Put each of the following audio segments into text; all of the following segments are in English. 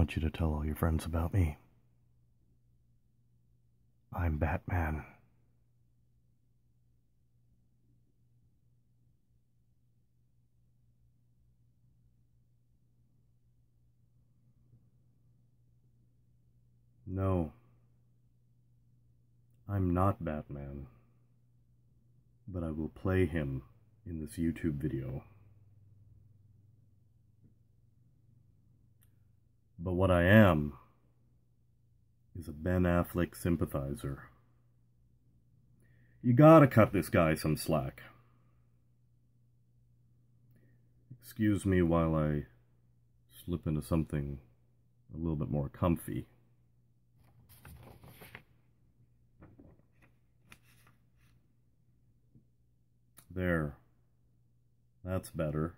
want you to tell all your friends about me. I'm Batman. No. I'm not Batman. But I will play him in this YouTube video. But what I am is a Ben Affleck sympathizer. You gotta cut this guy some slack. Excuse me while I slip into something a little bit more comfy. There. That's better.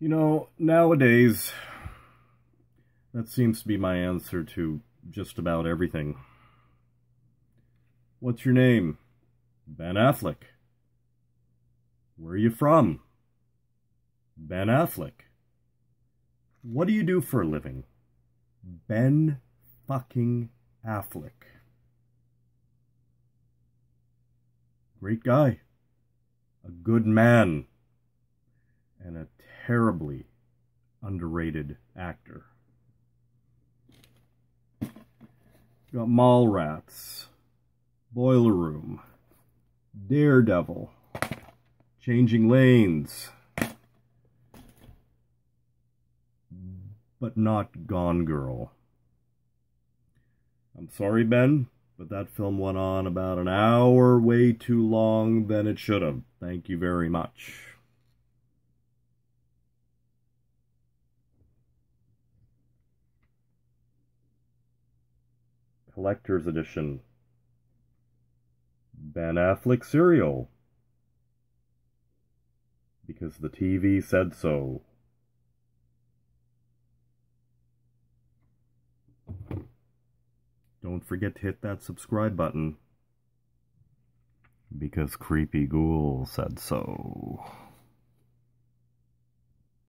You know, nowadays, that seems to be my answer to just about everything. What's your name? Ben Affleck. Where are you from? Ben Affleck. What do you do for a living? Ben fucking Affleck. Great guy. A good man. And a terribly underrated actor. You got Mallrats, Boiler Room, Daredevil, Changing Lanes, but not Gone Girl. I'm sorry, Ben, but that film went on about an hour way too long than it should have. Thank you very much. Collector's Edition. Ben Affleck cereal. Because the TV said so. Don't forget to hit that subscribe button. Because Creepy Ghoul said so.